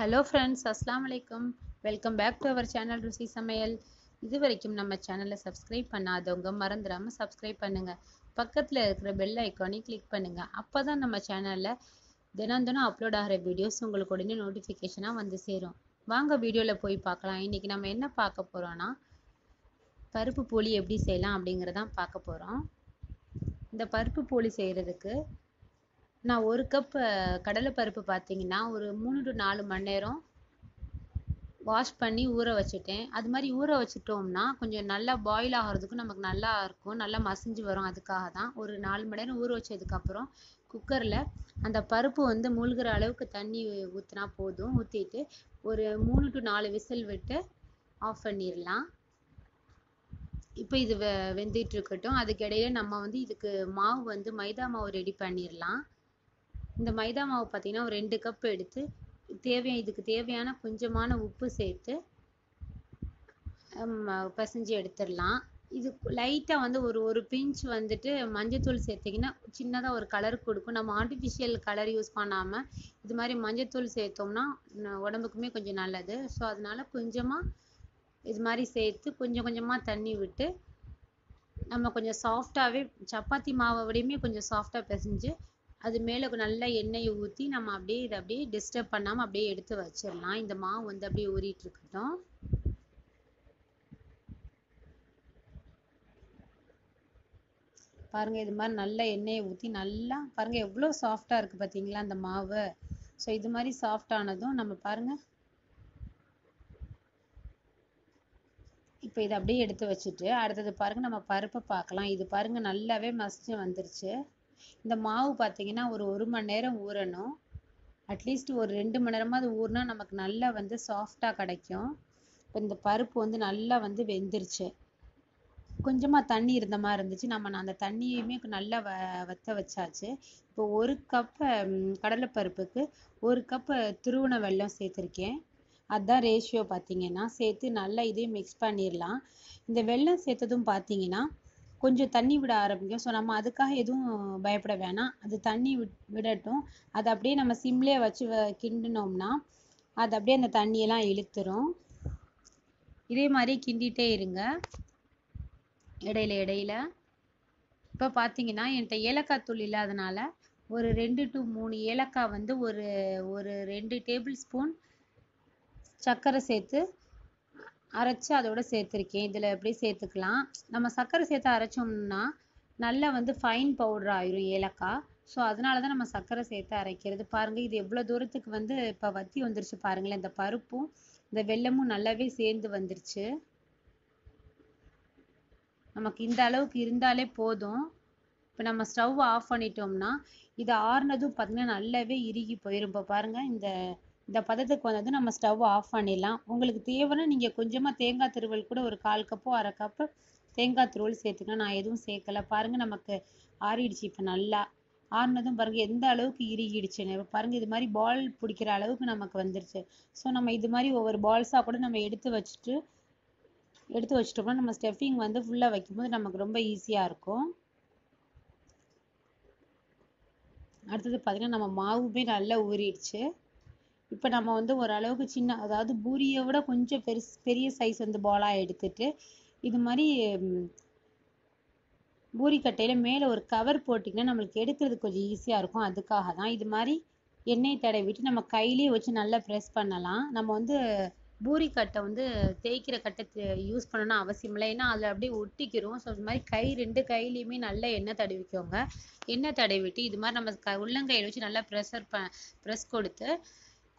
Hello friends அஸ்லாம் வலைக்கம் welcome back to our channel Ruchi Samayal இது வரைக்கும் நம்ம சேனலை சப்ஸ்கிரைப் பண்ணாதவங்க மறந்துடாமல் சப்ஸ்கிரைப் பண்ணுங்கள் பக்கத்தில் இருக்கிற பெல் ஐக்கானையும் கிளிக் பண்ணுங்கள் அப்போ தான் நம்ம சேனலில் தினம் தினம் அப்லோட் ஆகிற வீடியோஸ் உங்களுக்கு உடனே நோட்டிஃபிகேஷனாக வந்து சேரும். வாங்க வீடியோவில் போய் பார்க்கலாம். இன்றைக்கி நம்ம என்ன பார்க்க போகிறோன்னா பருப்பு போலி எப்படி செய்யலாம் அப்படிங்கிறதான் பார்க்க போகிறோம் இந்த பருப்பு போலி செய்கிறதுக்கு நான் ஒரு கப் கடலை பருப்பு பார்த்தீங்கன்னா ஒரு மூணு டு நாலு மணி நேரம் வாஷ் பண்ணி ஊற வச்சுட்டேன். அது மாதிரி ஊற வச்சுட்டோம்னா கொஞ்சம் நல்லா பாயில் ஆகிறதுக்கும் நமக்கு நல்லா இருக்கும். நல்லா மசிஞ்சு வரும் அதுக்காக தான். ஒரு நாலு மணி நேரம் ஊற வச்சதுக்கப்புறம் குக்கரில் அந்த பருப்பு வந்து மூழ்கிற அளவுக்கு தண்ணி ஊற்றினா போதும். ஊற்றிட்டு ஒரு மூணு டு நாலு விசில் விட்டு ஆஃப் பண்ணிடலாம் இப்போ இது வெ வெந்துட்டு இருக்கட்டும். அதுக்கு நம்ம வந்து இதுக்கு மாவு வந்து மைதா மாவு ரெடி பண்ணிடலாம் இந்த மைதா மாவு பார்த்தீங்கன்னா ஒரு ரெண்டு கப் எடுத்து தேவையான இதுக்கு தேவையான கொஞ்சமான உப்பு சேர்த்து பிசைஞ்சு எடுத்துடலாம். இது லைட்டாக வந்து ஒரு ஒரு பிஞ்ச் வந்துட்டு மஞ்சத்தூள் சேர்த்திங்கன்னா சின்னதாக ஒரு கலர் கொடுக்கும். நம்ம ஆர்டிஃபிஷியல் கலர் யூஸ் பண்ணாமல் இது மாதிரி மஞ்சத்தூள் சேர்த்தோம்னா உடம்புக்குமே கொஞ்சம் நல்லது. ஸோ அதனால கொஞ்சமாக இது மாதிரி சேர்த்து கொஞ்சம் கொஞ்சமாக தண்ணி விட்டு நம்ம கொஞ்சம் சாஃப்டாகவே சப்பாத்தி மாவை விடையுமே கொஞ்சம் சாஃப்டாக பிசைஞ்சு அது மேலே நல்லா எண்ணெயை ஊற்றி நம்ம அப்படியே இதை அப்படியே டிஸ்டர்ப் பண்ணாமல் அப்படியே எடுத்து வச்சிடலாம். இந்த மாவு வந்து அப்படியே ஊறிட்டு இருக்கட்டும் பாருங்க இது மாதிரி நல்லா எண்ணெயை ஊற்றி நல்லா பாருங்க எவ்வளோ சாஃப்டாக இருக்குது பார்த்தீங்களா அந்த மாவு. ஸோ இது மாதிரி சாஃப்டானதும் நம்ம பாருங்க. இப்போ இதை அப்படியே எடுத்து வச்சுட்டு அடுத்தது பாருங்க நம்ம பருப்பை பார்க்கலாம். இது பாருங்க நல்லாவே மசிச்சு வந்துருச்சு. இந்த மாவு பார்த்தீங்கன்னா ஒரு ஒரு மணி நேரம் ஊறணும். அட்லீஸ்ட் ஒரு ரெண்டு மணி நேரமாவது ஊறினா நமக்கு நல்லா வந்து சாஃப்டாக கிடைக்கும். இப்போ இந்த பருப்பு வந்து நல்லா வந்து வெந்துருச்சு. கொஞ்சமாக தண்ணி இருந்த மாதிரி இருந்துச்சு. நம்ம அந்த தண்ணியுமே நல்லா வ வற்ற வச்சாச்சு. இப்போ ஒரு கப்பு கடலைப்பருப்புக்கு ஒரு கப்பு துருவன வெல்லம் சேர்த்துருக்கேன். அதுதான் ரேஷியோ பார்த்தீங்கன்னா சேர்த்து நல்லா இதையும் மிக்ஸ் பண்ணிடலாம் இந்த வெல்லம் சேர்த்ததும் பார்த்தீங்கன்னா கொஞ்சம் தண்ணி விட ஆரம்பிக்கும். ஸோ நம்ம அதுக்காக எதுவும் பயப்பட வேணாம். அது தண்ணி விடட்டும். அது அப்படியே நம்ம சிம்லேயே வச்சு கிண்டினோம்னா அது அப்படியே அந்த தண்ணியெல்லாம் இழுத்துரும். இதே மாதிரி கிண்டிகிட்டே இருங்க. இடையில இடையில. இப்போ பார்த்தீங்கன்னா என்கிட்ட ஏலக்காய் தூள் இல்லாதனால ஒரு ரெண்டு டு மூணு ஏலக்காய் வந்து ஒரு ஒரு ரெண்டு டேபிள் ஸ்பூன் சர்க்கரை சேர்த்து அரைச்சி அதோட சேர்த்துருக்கேன். இதில் எப்படி சேர்த்துக்கலாம்? நம்ம சர்க்கரை சேர்த்து அரைச்சோம்னா நல்லா வந்து ஃபைன் பவுடர் ஆயிரும் ஏலக்காய். ஸோ அதனால தான் நம்ம சர்க்கரை சேர்த்து அரைக்கிறது. பாருங்கள் இது எவ்வளோ தூரத்துக்கு வந்து இப்போ வத்தி வந்துருச்சு பாருங்களேன். இந்த பருப்பும் இந்த வெல்லமும் நல்லாவே சேர்ந்து வந்துருச்சு. நமக்கு இந்த அளவுக்கு இருந்தாலே போதும். இப்போ நம்ம ஸ்டவ் ஆஃப் பண்ணிட்டோம்னா இது ஆறுனதும் பார்த்தீங்கன்னா நல்லாவே இறுகி போயிரும். இப்போ பாருங்கள் இந்த இந்த பதத்துக்கு வந்ததும் நம்ம ஸ்டவ் ஆஃப் பண்ணிடலாம். உங்களுக்கு தேவைன்னா நீங்கள் கொஞ்சமாக தேங்காய் திருவல் கூட ஒரு கால் கப்போ அரை கப்பு தேங்காய் திருவல் சேர்த்துக்கலாம் நான் எதுவும் சேர்க்கல. பாருங்கள் நமக்கு ஆறிடுச்சு. இப்போ நல்லா ஆறுனதும் பாருங்கள் எந்த அளவுக்கு இறுகிடுச்சுன்னு. பாருங்கள் இது மாதிரி பால் பிடிக்கிற அளவுக்கு நமக்கு வந்துருச்சு. ஸோ நம்ம இது மாதிரி ஒவ்வொரு பால்ஸாக கூட நம்ம எடுத்து வச்சுட்டு எடுத்து வச்சிட்டோம்னா நம்ம ஸ்டெஃபிங் வந்து ஃபுல்லாக வைக்கும்போது நமக்கு ரொம்ப ஈஸியாக இருக்கும். அடுத்தது பார்த்திங்கன்னா நம்ம மாவுமே நல்லா ஊறிடுச்சு. இப்போ நம்ம வந்து ஓரளவுக்கு சின்ன அதாவது பூரியை விட கொஞ்சம் பெருசு பெரிய சைஸ் வந்து பாலாக எடுத்துட்டு இது மாதிரி பூரிக்கட்டையில் மேலே ஒரு கவர் போட்டிங்கன்னா நம்மளுக்கு எடுக்கிறது கொஞ்சம் ஈஸியாக இருக்கும். அதுக்காக தான் இது மாதிரி எண்ணெய் தடவிட்டு நம்ம கையிலேயே வச்சு நல்லா ப்ரெஸ் பண்ணலாம். நம்ம வந்து பூரி கட்டை வந்து தேய்க்கிற கட்டை யூஸ் பண்ணணும்னு அவசியம் இல்லை. ஏன்னா அதில் அப்படியே ஒட்டிக்கிறோம் ஸோ இது மாதிரி கை ரெண்டு கையிலையுமே நல்லா எண்ணெய் தடவிக்கோங்க. எண்ணெய் தடவிட்டு இது மாதிரி நம்ம க உள்ளங்கையில் வச்சு நல்லா ப்ரெஷர் ப ப்ரெஸ் கொடுத்து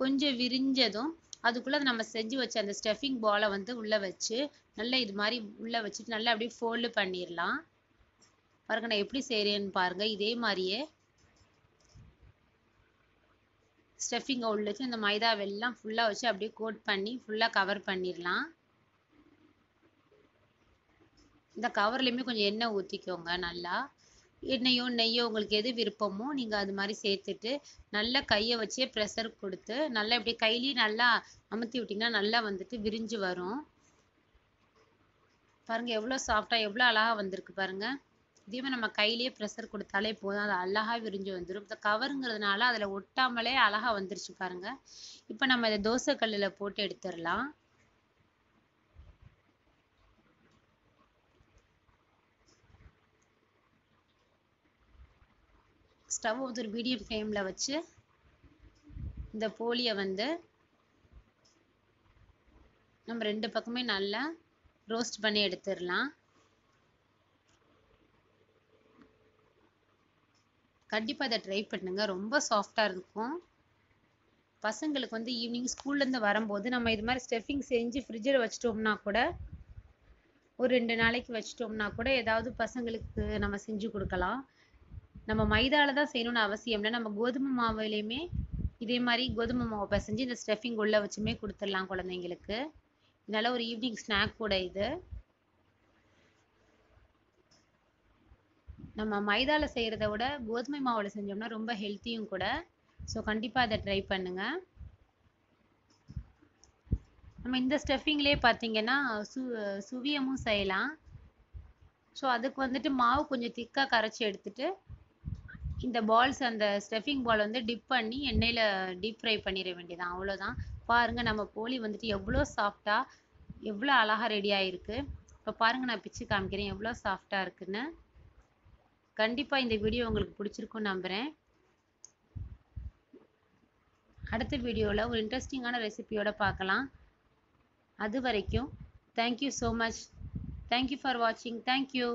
கொஞ்சம் விரிஞ்சதும் அதுக்குள்ளே நம்ம செஞ்சு வச்ச அந்த ஸ்டஃபிங் பாலை வந்து உள்ளே வச்சு நல்லா இது மாதிரி உள்ளே வச்சுட்டு நல்லா அப்படியே ஃபோல்டு பண்ணிடலாம் பாருங்க நான் எப்படி செய்கிறேன்னு பாருங்கள் இதே மாதிரியே ஸ்டஃபிங்கை உள்ள வச்சு இந்த மைதாவெல்லாம் ஃபுல்லாக வச்சு அப்படியே கோட் பண்ணி ஃபுல்லாக கவர் பண்ணிடலாம் இந்த கவர்லேயுமே கொஞ்சம் எண்ணெய் ஊற்றிக்கோங்க நல்லா. எண்ணெயோ நெய்யோ உங்களுக்கு எது விருப்பமோ நீங்கள் அது மாதிரி சேர்த்துட்டு நல்லா கையை வச்சே ப்ரெஷர் கொடுத்து நல்லா இப்படி கையிலேயே நல்லா அமுத்தி விட்டிங்கன்னா நல்லா வந்துட்டு விரிஞ்சு வரும். பாருங்கள் எவ்வளோ சாஃப்டாக எவ்வளோ அழகாக வந்திருக்கு பாருங்கள் இதே நம்ம கையிலேயே ப்ரெஷர் கொடுத்தாலே போதும். அது அழகாக விரிஞ்சு வந்துடும் இந்த கவருங்கிறதுனால அதில் ஒட்டாமலே அழகாக வந்துருச்சு பாருங்க. இப்போ நம்ம இதை தோசை கல்லில் போட்டு எடுத்துடலாம். ஸ்டவ் ஒரு மீடியம் ஃப்ளேமில் வச்சு இந்த போலியை வந்து நம்ம ரெண்டு பக்கமே நல்லா ரோஸ்ட் பண்ணி எடுத்துடலாம். கண்டிப்பாக அதை ட்ரை பண்ணுங்க. ரொம்ப சாஃப்டாக இருக்கும். பசங்களுக்கு வந்து ஈவினிங் ஸ்கூல்லேருந்து வரும்போது நம்ம இது மாதிரி ஸ்டெஃபிங் செஞ்சு ஃப்ரிட்ஜில் வச்சிட்டோம்னா கூட ஒரு ரெண்டு நாளைக்கு வச்சிட்டோம்னா கூட ஏதாவது பசங்களுக்கு நம்ம செஞ்சு கொடுக்கலாம். நம்ம மைதால தான் செய்யணும்னு அவசியம் இல்லை. நம்ம கோதுமை மாவுலையுமே இதே மாதிரி கோதுமை மாவு பிசைஞ்சு இந்த ஸ்டஃபிங் உள்ள வச்சுமே கொடுத்துடலாம் குழந்தைங்களுக்கு. இதனால் ஒரு ஈவினிங் ஸ்நாக் கூட இது. நம்ம மைதால செய்கிறத விட கோதுமை மாவில் செஞ்சோம்னா ரொம்ப ஹெல்த்தியும் கூட. ஸோ கண்டிப்பாக அதை ட்ரை பண்ணுங்க. நம்ம இந்த ஸ்டஃபிங்லேயே பார்த்தீங்கன்னா சு சுவியமும் செய்யலாம். ஸோ அதுக்கு வந்துட்டு மாவு கொஞ்சம் திக்காக கரைச்சி எடுத்துட்டு இந்த பால்ஸ் அந்த ஸ்டெஃபிங் பால் வந்து டிப் பண்ணி எண்ணெயில் டீப் ஃப்ரை பண்ணிட வேண்டியதான் அவ்வளோதான் பாருங்கள் நம்ம போலி வந்துட்டு எவ்வளோ சாஃப்டாக எவ்வளோ அழகாக ரெடி ஆகிருக்கு இப்போ பாருங்கள் நான் பிச்சு காமிக்கிறேன் எவ்வளோ சாஃப்டாக இருக்குன்னு. கண்டிப்பாக இந்த வீடியோ உங்களுக்கு பிடிச்சிருக்குன்னு நம்புகிறேன் அடுத்த வீடியோவில் ஒரு இன்ட்ரெஸ்டிங்கான ரெசிபியோடு பார்க்கலாம். அது வரைக்கும் thank you so much thank you for வாட்சிங் தேங்க்யூ